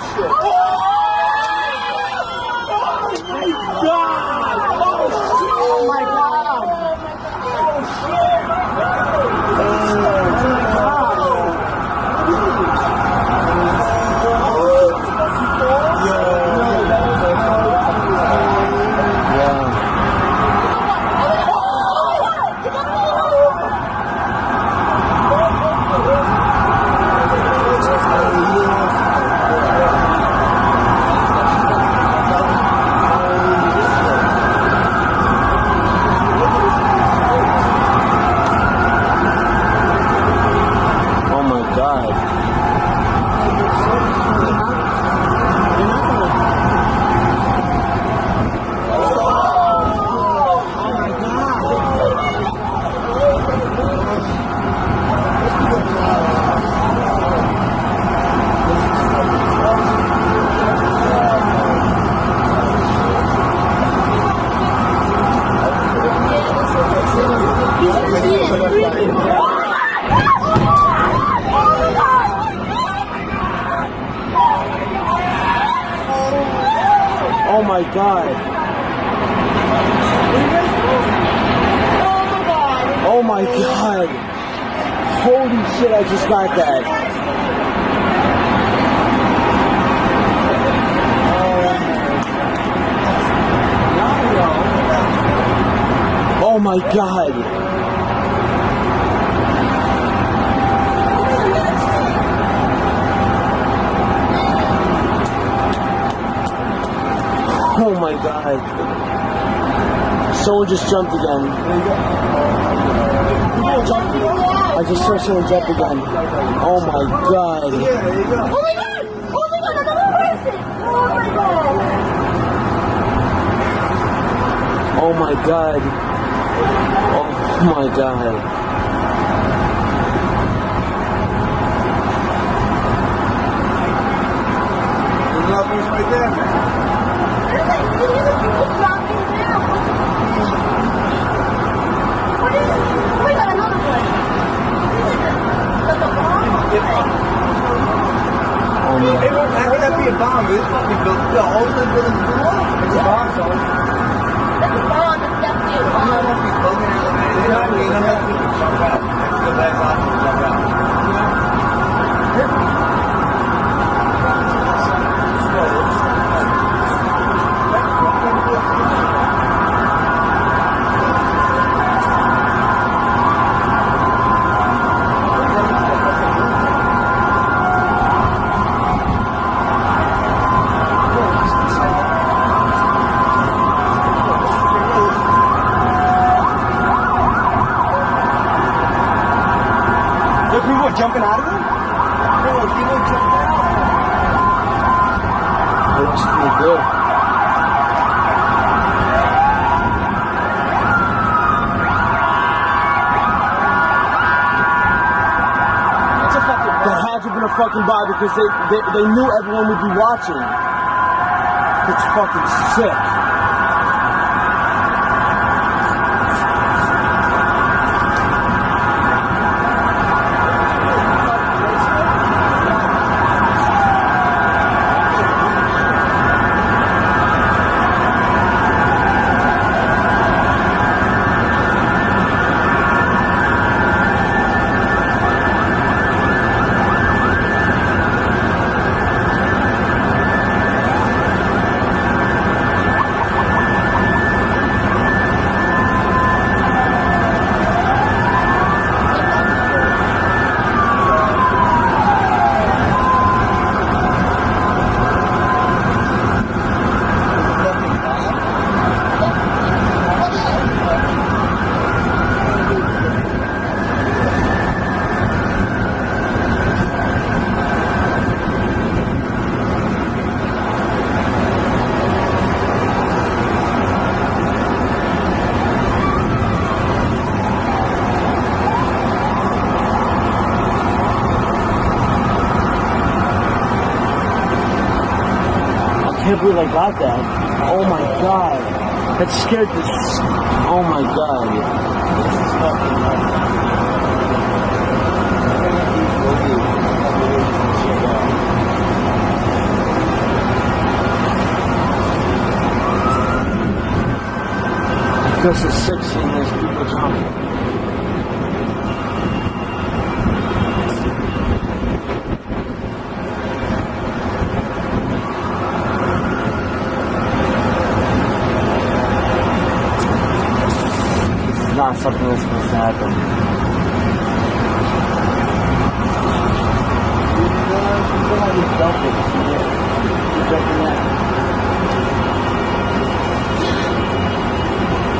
雪糕 Oh my god. Oh my god. Holy shit, I just got that. Oh my god. Oh my god. Someone just jumped again. I just saw someone jump again. Oh my god. Oh my god! Oh my god, another person! Oh my god! Oh my god. Oh my god. There's like millions of people dropping down. What is this? Oh my god, another one. This is like a Oh my It won't, how could that be a bomb? It's fucking built. The whole thing blew up. It's a bomb, so. That's a bomb. That's definitely a bomb. gonna be building elevated. You know what I mean? I'm not jump out. Next to the back lot people are jumping out of them. People are jumping out. Looks pretty good. It's a fucking That had to been a fucking bomb because they, they, they knew everyone would be watching. It's fucking sick. Believe I got that. Oh my god. That scared the. Oh my god. I feel so sick seeing these people jumping. Not something that's supposed to happen.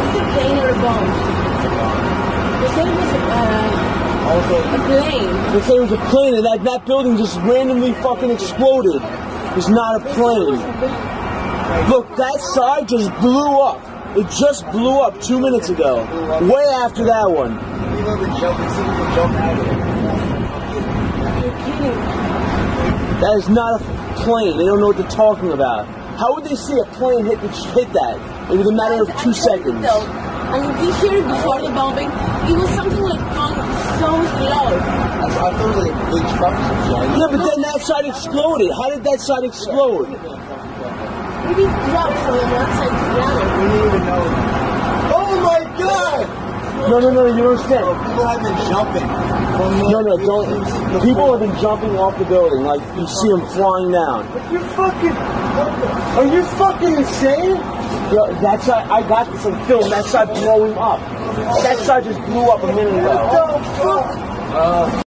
It's a plane or a bomb? They said it was a, uh, a plane. They say it was a plane and that, that building just randomly fucking exploded. It's not a plane. Look, that side just blew up. It just blew up two minutes ago. Way after that one. people have been jumping, see people jump out of it. You're kidding. That is not a plane. They don't know what they're talking about. How would they see a plane hit, hit that It was a matter of two seconds? Though, and we hear it before the bombing. It was something like going so slow. I thought it was like a big truck or some shit. Yeah, but then that side exploded. How did that side explode? Maybe drop from the outside to the other. We didn't even know that. Oh my god! No, no, no, you don't understand. Oh, people have been jumping. No, no, don't. People have been jumping off the building, like you see them flying down. You fucking. Are you fucking insane? Yo, that side, I got this on film. That side blowing up. That side just blew up a minute ago. What the fuck? Uh,